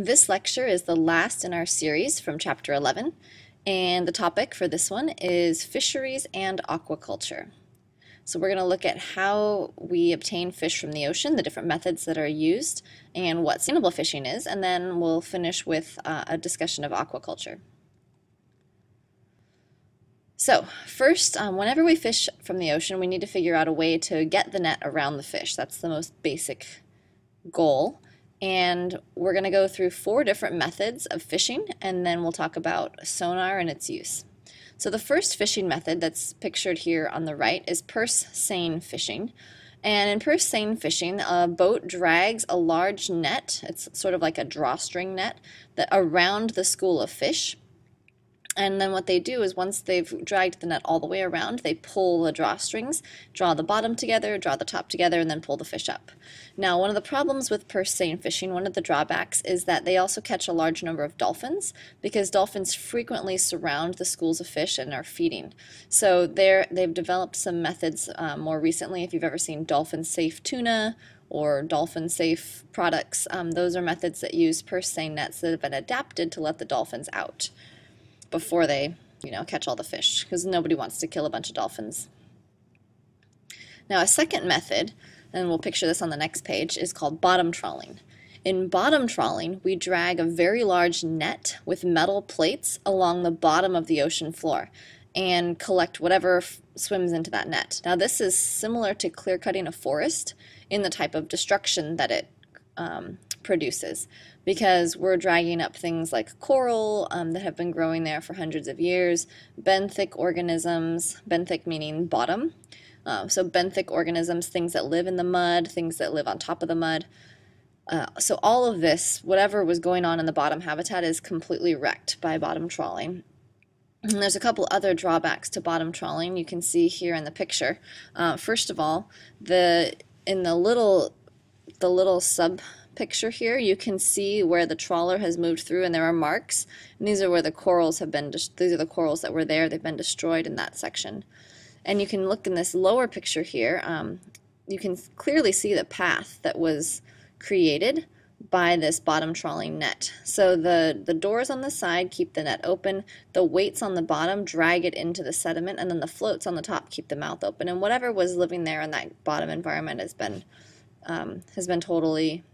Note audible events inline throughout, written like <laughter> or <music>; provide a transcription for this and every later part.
This lecture is the last in our series from Chapter 11, and the topic for this one is fisheries and aquaculture. So we're going to look at how we obtain fish from the ocean, the different methods that are used, and what sustainable fishing is, and then we'll finish with uh, a discussion of aquaculture. So first, um, whenever we fish from the ocean, we need to figure out a way to get the net around the fish. That's the most basic goal. And we're going to go through four different methods of fishing, and then we'll talk about sonar and its use. So the first fishing method that's pictured here on the right is purse seine fishing. And in purse seine fishing, a boat drags a large net, it's sort of like a drawstring net, that around the school of fish. And then what they do is once they've dragged the net all the way around, they pull the drawstrings, draw the bottom together, draw the top together, and then pull the fish up. Now, one of the problems with purse seine fishing, one of the drawbacks, is that they also catch a large number of dolphins because dolphins frequently surround the schools of fish and are feeding. So there they've developed some methods um, more recently. If you've ever seen dolphin safe tuna or dolphin safe products, um, those are methods that use purse seine nets that have been adapted to let the dolphins out before they, you know, catch all the fish because nobody wants to kill a bunch of dolphins. Now, a second method, and we'll picture this on the next page, is called bottom trawling. In bottom trawling, we drag a very large net with metal plates along the bottom of the ocean floor and collect whatever swims into that net. Now, this is similar to clear cutting a forest in the type of destruction that it um, produces because we're dragging up things like coral um, that have been growing there for hundreds of years, benthic organisms, benthic meaning bottom. Uh, so benthic organisms, things that live in the mud, things that live on top of the mud. Uh, so all of this, whatever was going on in the bottom habitat, is completely wrecked by bottom trawling. And there's a couple other drawbacks to bottom trawling you can see here in the picture. Uh, first of all, the in the little the little sub picture here, you can see where the trawler has moved through and there are marks. And these are where the corals have been, these are the corals that were there, they've been destroyed in that section. And you can look in this lower picture here, um, you can clearly see the path that was created by this bottom trawling net. So the, the doors on the side keep the net open, the weights on the bottom drag it into the sediment, and then the floats on the top keep the mouth open. And whatever was living there in that bottom environment has been um, has been totally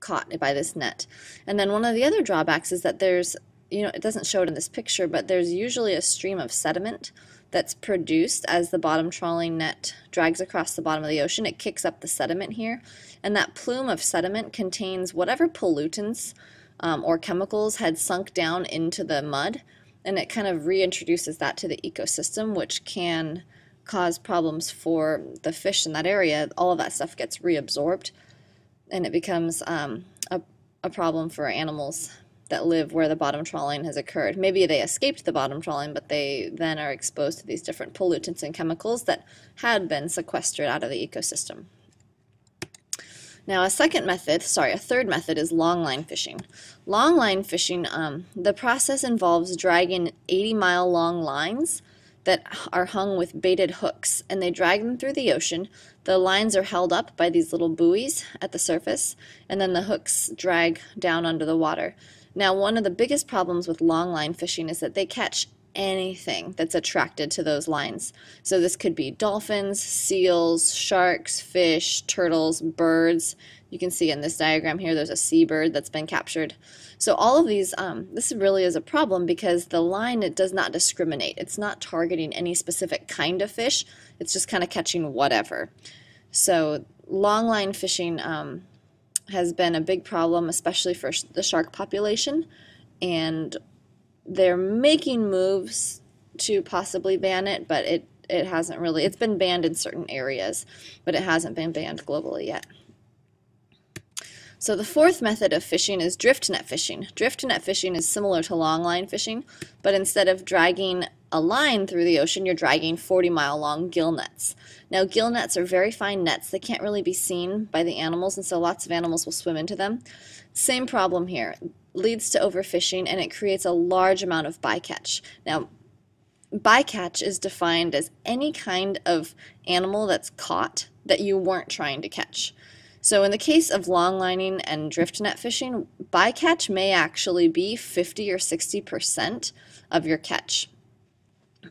caught by this net. And then one of the other drawbacks is that there's, you know, it doesn't show it in this picture, but there's usually a stream of sediment that's produced as the bottom trawling net drags across the bottom of the ocean. It kicks up the sediment here, and that plume of sediment contains whatever pollutants um, or chemicals had sunk down into the mud, and it kind of reintroduces that to the ecosystem, which can cause problems for the fish in that area. All of that stuff gets reabsorbed and it becomes um, a, a problem for animals that live where the bottom trawling has occurred. Maybe they escaped the bottom trawling, but they then are exposed to these different pollutants and chemicals that had been sequestered out of the ecosystem. Now, a second method, sorry, a third method is longline fishing. Longline fishing, um, the process involves dragging 80 mile long lines that are hung with baited hooks and they drag them through the ocean. The lines are held up by these little buoys at the surface and then the hooks drag down under the water. Now, one of the biggest problems with long line fishing is that they catch anything that's attracted to those lines. So this could be dolphins, seals, sharks, fish, turtles, birds. You can see in this diagram here there's a seabird that's been captured. So all of these, um, this really is a problem because the line it does not discriminate. It's not targeting any specific kind of fish. It's just kind of catching whatever. So longline fishing um, has been a big problem, especially for the shark population, and they're making moves to possibly ban it, but it it hasn't really. It's been banned in certain areas, but it hasn't been banned globally yet. So the fourth method of fishing is drift net fishing. Drift net fishing is similar to long line fishing, but instead of dragging a line through the ocean, you're dragging 40 mile long gill nets. Now, gill nets are very fine nets. They can't really be seen by the animals, and so lots of animals will swim into them. Same problem here. Leads to overfishing, and it creates a large amount of bycatch. Now, bycatch is defined as any kind of animal that's caught that you weren't trying to catch. So in the case of longlining and drift net fishing, bycatch may actually be 50 or 60% of your catch.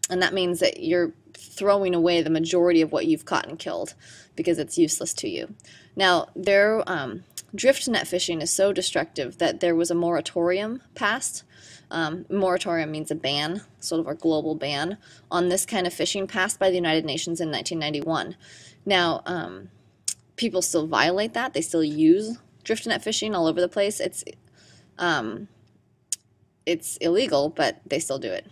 And that means that you're throwing away the majority of what you've caught and killed because it's useless to you. Now, there, um, drift net fishing is so destructive that there was a moratorium passed. Um, moratorium means a ban, sort of a global ban, on this kind of fishing passed by the United Nations in 1991. Now, um, people still violate that. They still use drift net fishing all over the place. It's um, it's illegal, but they still do it.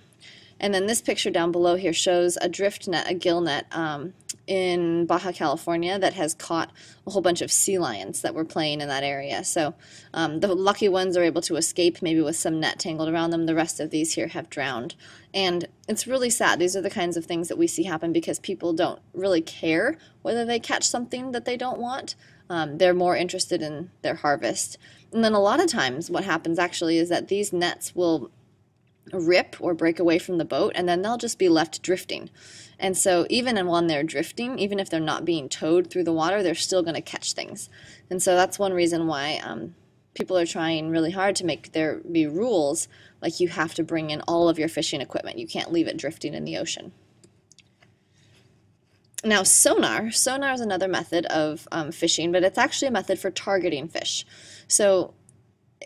And then this picture down below here shows a drift net, a gill net, um, in Baja California that has caught a whole bunch of sea lions that were playing in that area. So um, the lucky ones are able to escape, maybe with some net tangled around them. The rest of these here have drowned. And it's really sad. These are the kinds of things that we see happen because people don't really care whether they catch something that they don't want. Um, they're more interested in their harvest. And then a lot of times, what happens actually is that these nets will rip or break away from the boat, and then they'll just be left drifting. And so, even when they're drifting, even if they're not being towed through the water, they're still going to catch things. And so, that's one reason why um, people are trying really hard to make there be rules like you have to bring in all of your fishing equipment. You can't leave it drifting in the ocean. Now, sonar. Sonar is another method of um, fishing, but it's actually a method for targeting fish. So,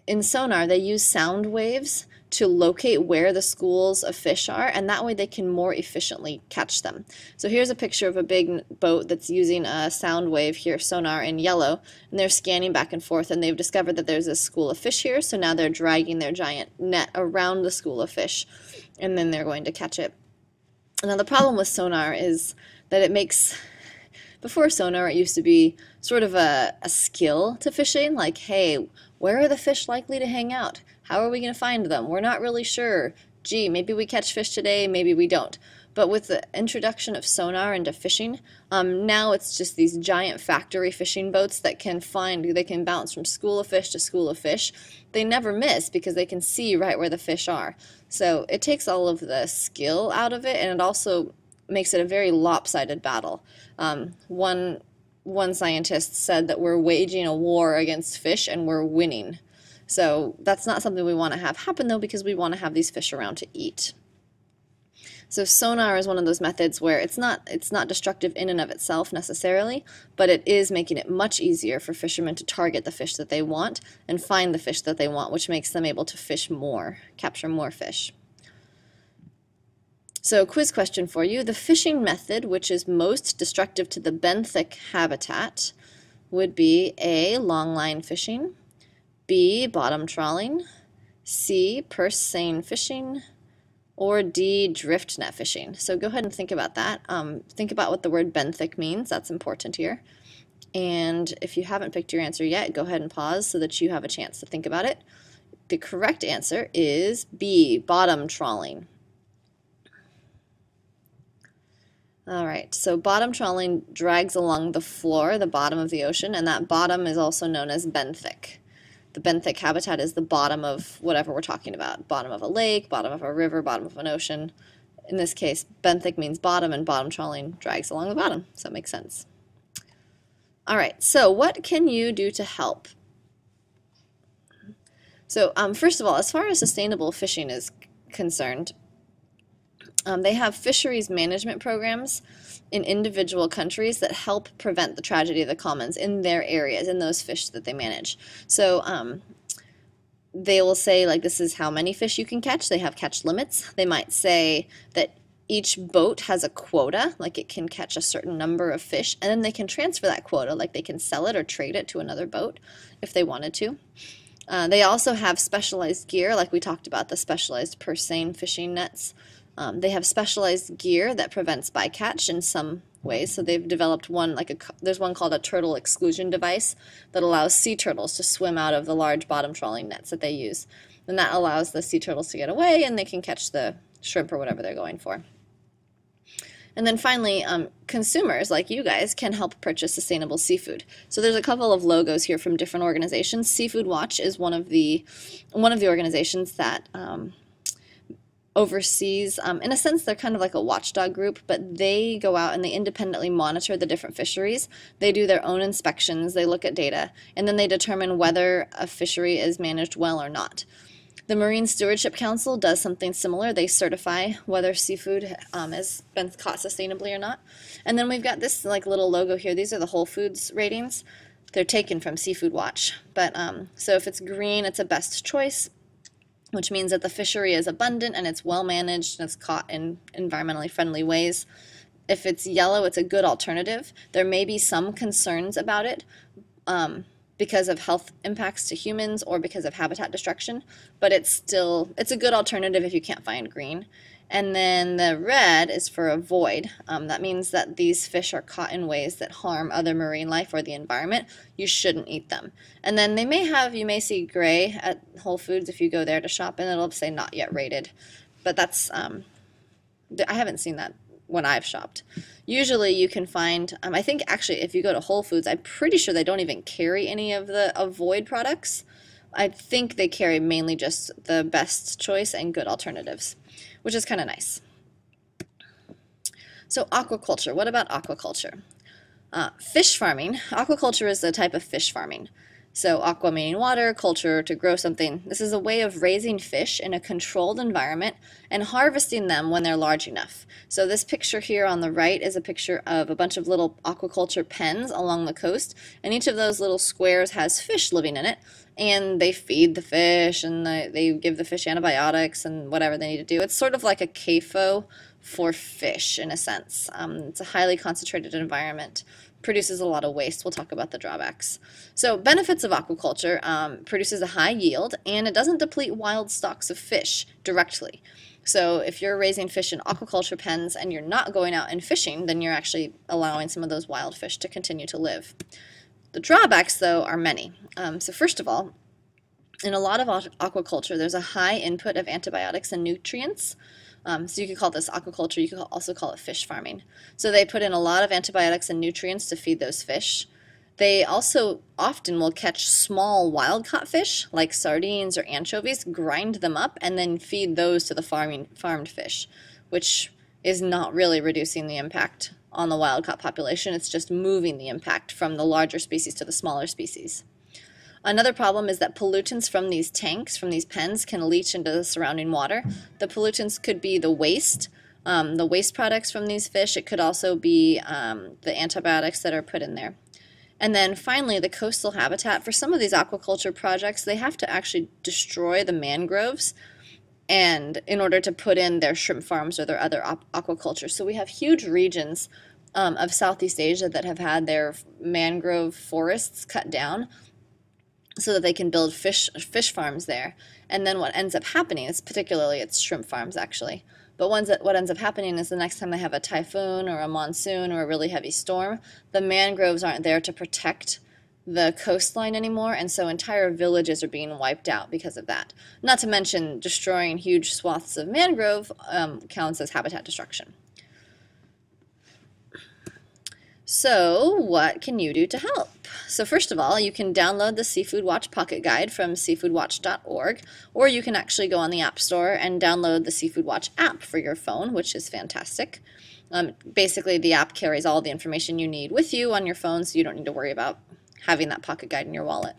in sonar, they use sound waves to locate where the schools of fish are, and that way they can more efficiently catch them. So here's a picture of a big boat that's using a sound wave here, sonar in yellow, and they're scanning back and forth, and they've discovered that there's a school of fish here, so now they're dragging their giant net around the school of fish, and then they're going to catch it. Now the problem with sonar is that it makes before sonar it used to be sort of a, a skill to fishing like hey where are the fish likely to hang out how are we going to find them? We're not really sure. Gee, maybe we catch fish today, maybe we don't. But with the introduction of sonar into fishing, um, now it's just these giant factory fishing boats that can find, they can bounce from school of fish to school of fish. They never miss because they can see right where the fish are. So it takes all of the skill out of it and it also makes it a very lopsided battle. Um, one one scientist said that we're waging a war against fish and we're winning. So that's not something we want to have happen though because we want to have these fish around to eat. So sonar is one of those methods where it's not it's not destructive in and of itself necessarily, but it is making it much easier for fishermen to target the fish that they want and find the fish that they want, which makes them able to fish more, capture more fish. So quiz question for you. The fishing method which is most destructive to the benthic habitat would be A, longline fishing, B. Bottom trawling. C. Purse seine fishing. Or D. Drift net fishing. So go ahead and think about that. Um, think about what the word benthic means. That's important here. And if you haven't picked your answer yet, go ahead and pause so that you have a chance to think about it. The correct answer is B. Bottom trawling. All right, so bottom trawling drags along the floor, the bottom of the ocean, and that bottom is also known as benthic the benthic habitat is the bottom of whatever we're talking about bottom of a lake, bottom of a river, bottom of an ocean. In this case, benthic means bottom, and bottom trawling drags along the bottom, so it makes sense. All right, so what can you do to help? So, um, first of all, as far as sustainable fishing is concerned, um, they have fisheries management programs in individual countries that help prevent the tragedy of the commons in their areas, in those fish that they manage. So um, they will say, like, this is how many fish you can catch. They have catch limits. They might say that each boat has a quota, like it can catch a certain number of fish, and then they can transfer that quota, like they can sell it or trade it to another boat if they wanted to. Uh, they also have specialized gear, like we talked about the specialized purse seine fishing nets. Um, they have specialized gear that prevents bycatch in some ways. So they've developed one like a there's one called a turtle exclusion device that allows sea turtles to swim out of the large bottom trawling nets that they use, and that allows the sea turtles to get away and they can catch the shrimp or whatever they're going for. And then finally, um, consumers like you guys can help purchase sustainable seafood. So there's a couple of logos here from different organizations. Seafood Watch is one of the one of the organizations that um, oversees, um, in a sense, they're kind of like a watchdog group, but they go out and they independently monitor the different fisheries. They do their own inspections, they look at data, and then they determine whether a fishery is managed well or not. The Marine Stewardship Council does something similar. They certify whether seafood um, has been caught sustainably or not. And then we've got this like little logo here. These are the Whole Foods ratings. They're taken from Seafood Watch. But um, so if it's green, it's a best choice, which means that the fishery is abundant and it's well managed and it's caught in environmentally friendly ways. If it's yellow, it's a good alternative. There may be some concerns about it. Um, because of health impacts to humans or because of habitat destruction, but it's still it's a good alternative if you can't find green. And then the red is for avoid. Um, that means that these fish are caught in ways that harm other marine life or the environment. You shouldn't eat them. And then they may have, you may see gray at Whole Foods if you go there to shop, and it'll say not yet rated. But that's, um, I haven't seen that when I've shopped. Usually you can find, um, I think actually if you go to Whole Foods, I'm pretty sure they don't even carry any of the avoid products. I think they carry mainly just the best choice and good alternatives, which is kind of nice. So aquaculture, what about aquaculture? Uh, fish farming, aquaculture is a type of fish farming. So aqua meaning water, culture to grow something. This is a way of raising fish in a controlled environment and harvesting them when they're large enough. So this picture here on the right is a picture of a bunch of little aquaculture pens along the coast, and each of those little squares has fish living in it, and they feed the fish and they give the fish antibiotics and whatever they need to do. It's sort of like a CAFO for fish in a sense. Um, it's a highly concentrated environment produces a lot of waste. We'll talk about the drawbacks. So benefits of aquaculture um, produces a high yield and it doesn't deplete wild stocks of fish directly. So if you're raising fish in aquaculture pens and you're not going out and fishing, then you're actually allowing some of those wild fish to continue to live. The drawbacks, though, are many. Um, so first of all, in a lot of aquaculture, there's a high input of antibiotics and nutrients. Um, so you could call this aquaculture. You could also call it fish farming. So they put in a lot of antibiotics and nutrients to feed those fish. They also often will catch small wild caught fish like sardines or anchovies, grind them up, and then feed those to the farming farmed fish, which is not really reducing the impact on the wild caught population. It's just moving the impact from the larger species to the smaller species. Another problem is that pollutants from these tanks, from these pens, can leach into the surrounding water. The pollutants could be the waste, um, the waste products from these fish. It could also be um, the antibiotics that are put in there. And then finally, the coastal habitat. For some of these aquaculture projects, they have to actually destroy the mangroves and in order to put in their shrimp farms or their other aquaculture. So we have huge regions um, of Southeast Asia that have had their mangrove forests cut down so that they can build fish fish farms there. And then what ends up happening is particularly it's shrimp farms actually. But ones that, what ends up happening is the next time they have a typhoon or a monsoon or a really heavy storm, the mangroves aren't there to protect the coastline anymore, and so entire villages are being wiped out because of that. Not to mention destroying huge swaths of mangrove um, counts as habitat destruction. So, what can you do to help? So, first of all, you can download the Seafood Watch Pocket Guide from seafoodwatch.org, or you can actually go on the App Store and download the Seafood Watch app for your phone, which is fantastic. Um, basically, the app carries all the information you need with you on your phone, so you don't need to worry about having that pocket guide in your wallet.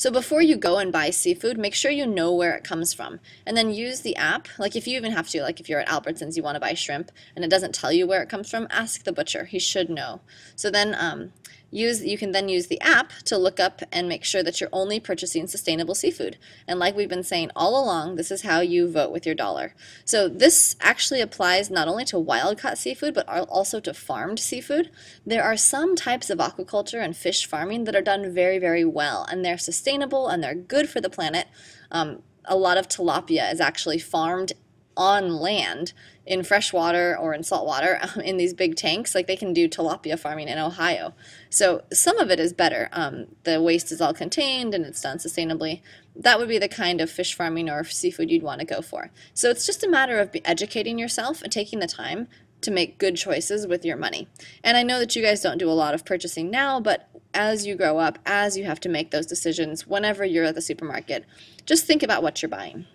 So before you go and buy seafood, make sure you know where it comes from. And then use the app. Like if you even have to, like if you're at Albertsons, you want to buy shrimp and it doesn't tell you where it comes from, ask the butcher. He should know. So then um, Use, you can then use the app to look up and make sure that you're only purchasing sustainable seafood. And like we've been saying all along, this is how you vote with your dollar. So this actually applies not only to wild caught seafood, but also to farmed seafood. There are some types of aquaculture and fish farming that are done very, very well, and they're sustainable and they're good for the planet. Um, a lot of tilapia is actually farmed on land in freshwater or in saltwater <laughs> um, in these big tanks. Like they can do tilapia farming in Ohio. So some of it is better. Um, the waste is all contained and it's done sustainably. That would be the kind of fish farming or seafood you'd want to go for. So it's just a matter of educating yourself and taking the time to make good choices with your money. And I know that you guys don't do a lot of purchasing now, but as you grow up, as you have to make those decisions, whenever you're at the supermarket, just think about what you're buying.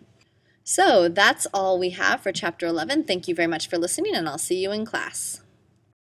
So that's all we have for Chapter 11. Thank you very much for listening, and I'll see you in class.